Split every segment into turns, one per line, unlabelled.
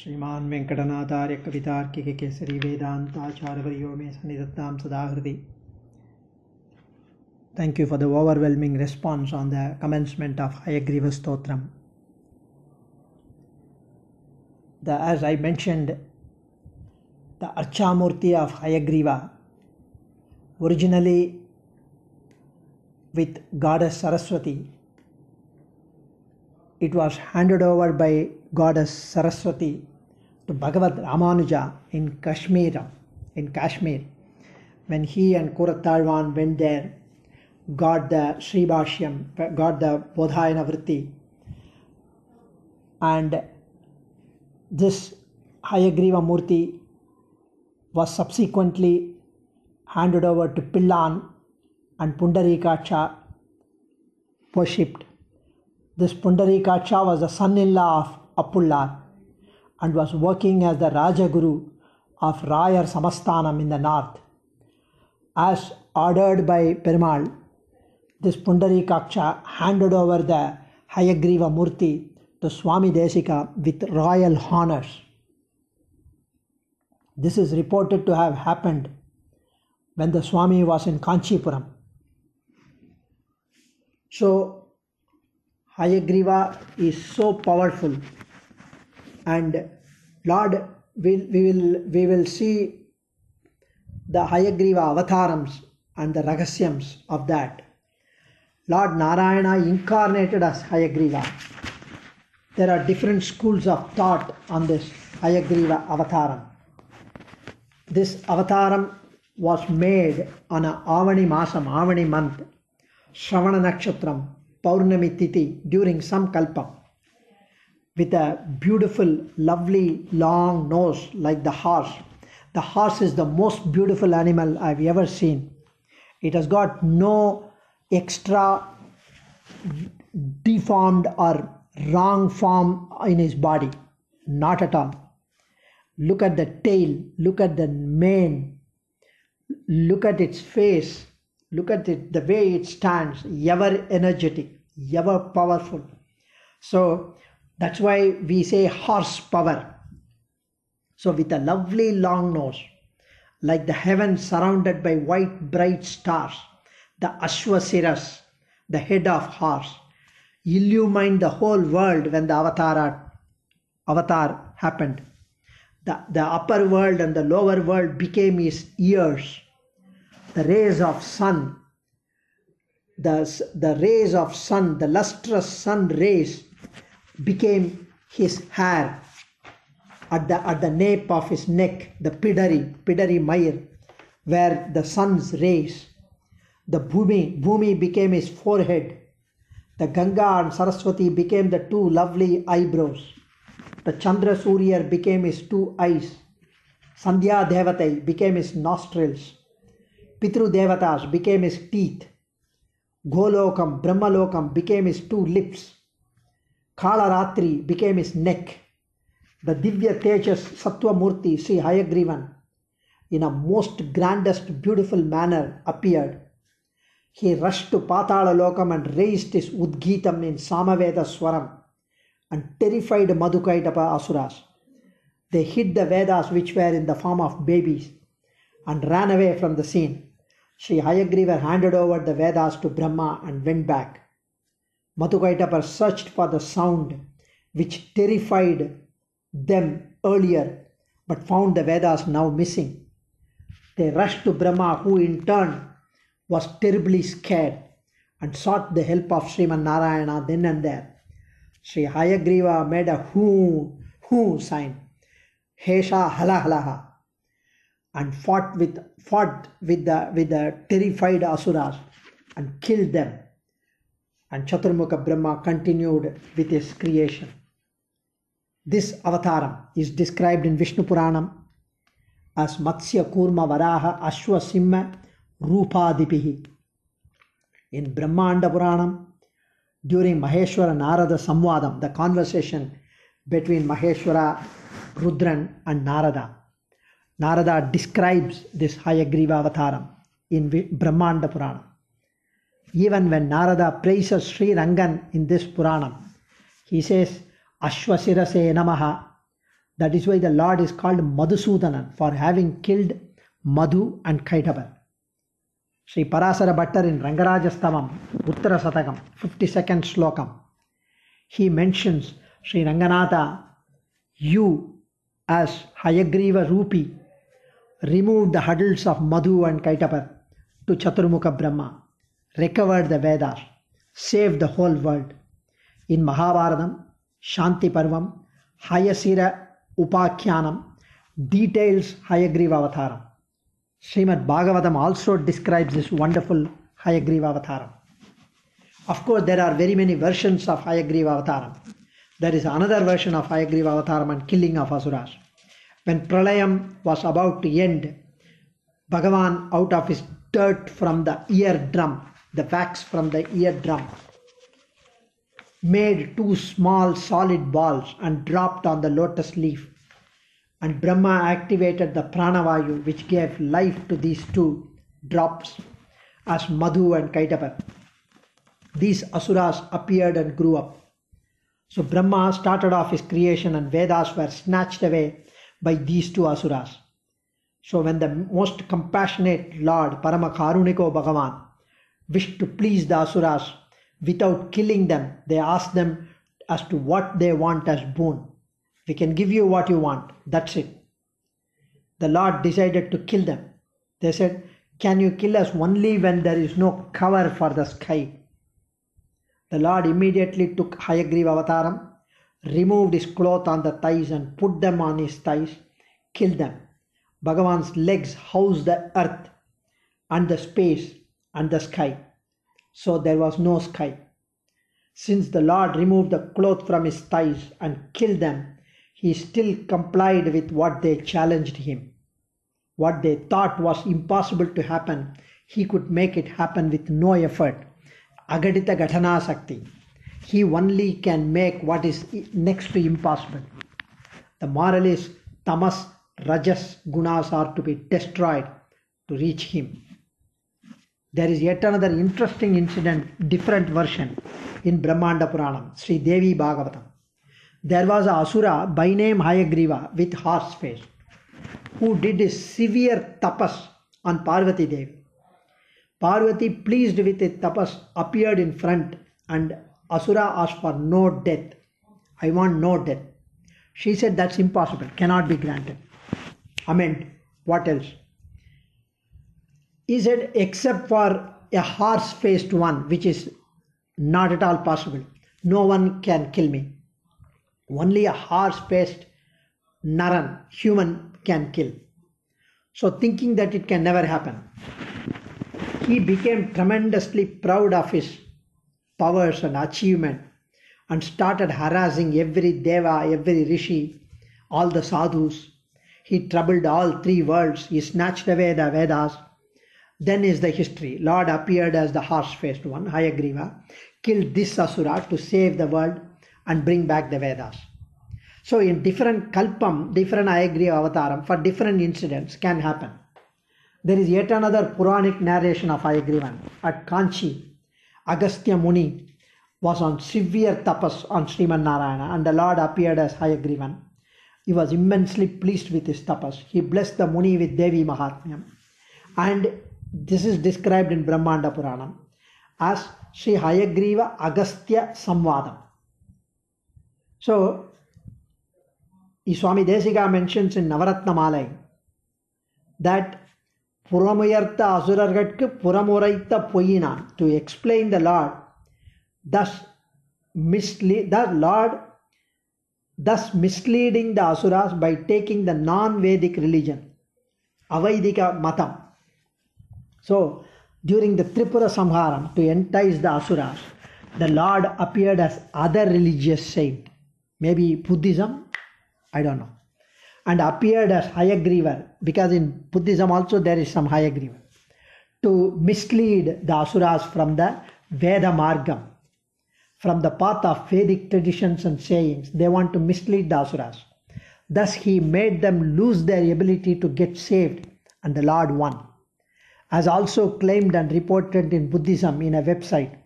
श्रीमान वेंकटनाथार्य कवितार्किकेसरी वेदांताचार्यवर्यो मे सन्निधत्तां सदा हृदि thank you for the overwhelming response on the commencement of Hayagriva Stotra the as I mentioned the अर्चा मूर्ति of Hayagriva originally with goddess Saraswati it was handed over by goddess Saraswati to Bhagavad Ramanuja in Kashmir, in Kashmir, when he and Kuratalwan went there, got the Sri Bhashyam, got the Bodhayana Vritti, and this Hayagriva Murti was subsequently handed over to Pillan and Pundarikaksha worshipped. This Pundarikaksha was the son-in-law of Appullar and was working as the Rajaguru of Rayar Samasthanam in the north. As ordered by Perumal, this Pundari Pundarikaksha handed over the Hayagriva Murti to Swami Desika with royal honors. This is reported to have happened when the Swami was in Kanchipuram. So, Hayagriva is so powerful, and Lord, we, we, will, we will see the Hayagriva avatarams and the ragasyams of that. Lord Narayana incarnated as Hayagriva. There are different schools of thought on this Hayagriva avataram. This avataram was made on a Avani Masam, Avani month, Shravana Nakshatram, Paurnami Titi during some kalpa with a beautiful, lovely, long nose like the horse. The horse is the most beautiful animal I've ever seen. It has got no extra deformed or wrong form in his body. Not at all. Look at the tail, look at the mane, look at its face, look at it, the way it stands, ever energetic, ever powerful. So that's why we say horsepower. So with a lovely long nose, like the heaven surrounded by white bright stars, the Ashwasiras, the head of horse, illumined the whole world when the avatar, avatar happened. The, the upper world and the lower world became his ears. The rays of sun, the, the rays of sun, the lustrous sun rays became his hair at the, at the nape of his neck, the pidari, pidari mayr, where the sun's rays the Bhumi, Bhumi became his forehead. The Ganga and Saraswati became the two lovely eyebrows. The Chandra Surya became his two eyes. Sandhya Devatai became his nostrils. Pitru Devatas became his teeth. Golokam, Brahmalokam became his two lips. Kalaratri became his neck. The Divya Tejas Sattva Murti, Sri Hayagrivan, in a most grandest, beautiful manner appeared he rushed to Patala Lokam and raised his Udgitam in Samaveda Swaram and terrified Madhukaitapa Asuras. They hid the Vedas which were in the form of babies and ran away from the scene. Sri Hayagriva handed over the Vedas to Brahma and went back. Madhukaitapa searched for the sound which terrified them earlier but found the Vedas now missing. They rushed to Brahma, who in turn was terribly scared and sought the help of Sriman Narayana then and there. Sri Hayagriva made a whoo, whoo sign, Hesha hala halaha, and fought with, fought with, the, with the terrified asuras and killed them. And Chaturmukha Brahma continued with his creation. This avataram is described in Vishnu Puranam as Matsya Kurma Varaha Ashwa Simha Rupadipihi. In Brahmanda Puranam, during Maheshwara Narada Samvadam, the conversation between Maheshwara, Rudran, and Narada, Narada describes this Hayagriva avataram in Brahmanda Puranam. Even when Narada praises Sri Rangan in this Puranam, he says, Ashwasirase Namaha, That is why the Lord is called Madhusudanan for having killed Madhu and Kaitabar. Sri Parasara Bhattar in Rangarajastavam, Uttara Satakam, 52nd Slokam, he mentions Sri Ranganatha, you as Hayagriva Rupi removed the huddles of Madhu and Kaitapar to Chaturmukha Brahma, recovered the Vedas, saved the whole world. In Mahabharatam, Shanti Parvam, Hayasira Upakhyanam details Hayagriva Avataram. Srimad Bhagavatam also describes this wonderful Hayagriva Avataram. Of course, there are very many versions of Hayagriva Avataram. There is another version of Hayagriva Avataram and killing of Asuras. When Pralayam was about to end, Bhagavan out of his dirt from the eardrum, the wax from the eardrum, made two small solid balls and dropped on the lotus leaf. And Brahma activated the pranavayu which gave life to these two drops as Madhu and Kaitapa. These asuras appeared and grew up. So Brahma started off his creation and Vedas were snatched away by these two asuras. So when the most compassionate Lord Paramakaruniko Bhagavan wished to please the asuras without killing them, they asked them as to what they want as boon. We can give you what you want, that's it. The Lord decided to kill them. They said, Can you kill us only when there is no cover for the sky? The Lord immediately took Hayagriva Avataram, removed his cloth on the thighs and put them on his thighs, killed them. Bhagavan's legs housed the earth and the space and the sky. So there was no sky. Since the Lord removed the cloth from his thighs and killed them, he still complied with what they challenged him. What they thought was impossible to happen, he could make it happen with no effort. Agadita Gatana Sakti. He only can make what is next to impossible. The moral is tamas, rajas, gunas are to be destroyed to reach him. There is yet another interesting incident, different version in Brahmanda Puranam, Sri Devi Bhagavatam. There was a Asura by name Hayagriva with horse face who did a severe tapas on Parvati Devi. Parvati, pleased with the tapas, appeared in front and Asura asked for no death. I want no death. She said that's impossible, cannot be granted. I meant, what else? He said, except for a horse faced one, which is not at all possible. No one can kill me. Only a horse faced Naran, human, can kill. So, thinking that it can never happen, he became tremendously proud of his powers and achievement and started harassing every deva, every rishi, all the sadhus. He troubled all three worlds. He snatched away the Vedas. Then is the history. Lord appeared as the horse-faced one, Hayagriva, killed this asura to save the world and bring back the Vedas. So in different kalpam, different Hayagriva avataram for different incidents can happen. There is yet another Puranic narration of Hayagrivan. At Kanchi, Agastya Muni was on severe tapas on Sriman Narayana and the Lord appeared as Hayagrivan. He was immensely pleased with his tapas. He blessed the Muni with Devi Mahatmyam. And this is described in Brahmanda Purana as Sri Hayagriva Agastya Samvadam. So, Swami Desika mentions in Navaratna Malai that புறமுயர்த்த அசுரர்கட்கு புறமுரைத்த பொய்யினான் to explain the Lord, thus mislead the Lord, thus misleading the Asuras by taking the non-Vedic religion, Avaidika Matam. So during the Tripura Samharam to entice the asuras, the Lord appeared as other religious saint, maybe Buddhism, I don't know and appeared as Hayagriva because in Buddhism also there is some Hayagriva to mislead the Asuras from the Veda Margam, from the path of Vedic traditions and sayings. They want to mislead the Asuras. Thus he made them lose their ability to get saved and the Lord won. As also claimed and reported in Buddhism in a website,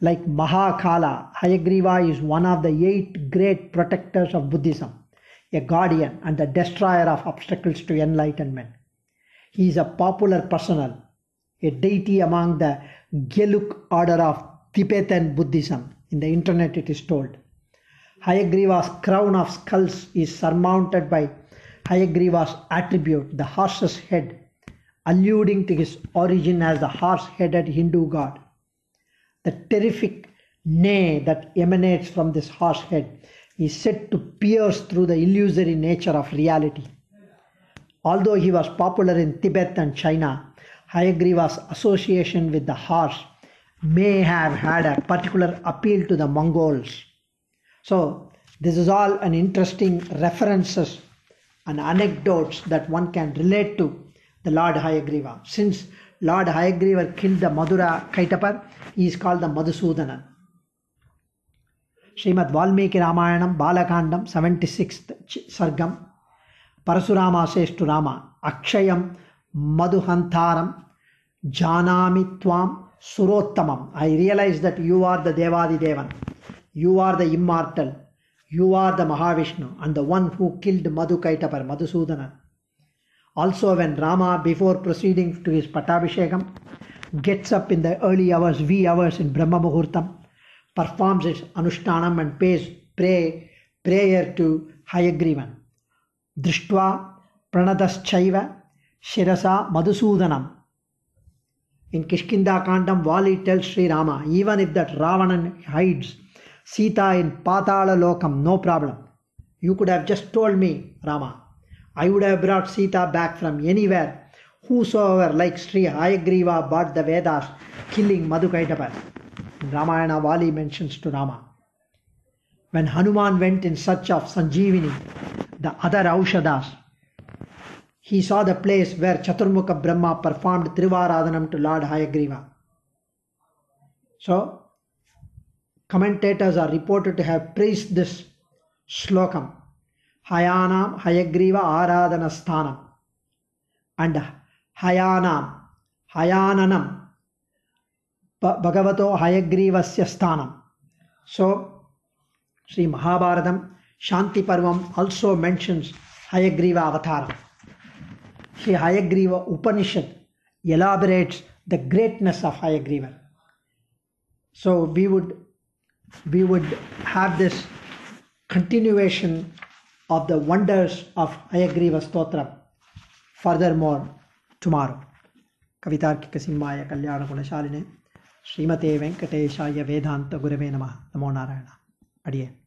like Mahakala, Hayagriva is one of the eight great protectors of Buddhism a guardian and the destroyer of obstacles to enlightenment. He is a popular personal, a deity among the Geluk order of Tibetan Buddhism. In the internet, it is told. Hayagriva's crown of skulls is surmounted by Hayagriva's attribute, the horse's head, alluding to his origin as the horse headed Hindu god. The terrific neigh that emanates from this horse head is said to pierce through the illusory nature of reality. Although he was popular in Tibet and China, Hayagriva's association with the horse may have had a particular appeal to the Mongols. So, this is all an interesting references and anecdotes that one can relate to the Lord Hayagriva. Since Lord Hayagriva killed the Madura Kaitapar, he is called the Madhusudana. Srimad Valmiki Ramayanam Balakandam 76th Sargam Parasurama says to Rama, Akshayam Madhuhantaram Janami Tvam Surottamam. I realize that you are the Devadi Devan. You are the immortal. You are the Mahavishnu and the one who killed Madhu Kaitapar, Madhusudana. Also, when Rama, before proceeding to his Patabhishekam, gets up in the early hours, wee hours in Brahma Muhurtam, performs his Anushtanam and pays pray, prayer to Hayagrivan. Drishtva Pranadaschaiva Shirasa Madhusudanam. In Kishkinda Kandam, Vali tells Sri Rama, even if that Ravanan hides Sita in Patala Lokam, no problem. You could have just told me, Rama. I would have brought Sita back from anywhere. Whosoever, like Sri Hayagriva, bought the Vedas, killing Madhukaitapar. Ramayana Vali mentions to Rama. When Hanuman went in search of Sanjeevini, the other Aushadas, he saw the place where Chaturmukha Brahma performed Trivaradhanam to Lord Hayagriva. So, commentators are reported to have praised this slokam Hayanam Hayagriva Aradhana Sthanam and Hayanam Hayananam Bhagavato Hayagrivasya Sthanam. So, Sri Mahabharatam Shanti Parvam also mentions Hayagriva Avataram. Sri Hayagriva Upanishad elaborates the greatness of Hayagriva. So we would we would have this continuation of the wonders of Hayagriva Stotra furthermore tomorrow. ಕವಿತಾರ್ಕಿಕ ಸಿಂಹಾಯ ಕಲ್ಯಾಣ ಗುಣಶಾಲಿನೆ ಶ್ರೀಮತೆ ವೆಂಕಟೇಶಾಯ ವೇದಾಂತ ಗುರವೇ ನಮಃ ನಮೋ ನಾರಾಯಣ ಅಡಿಯೇ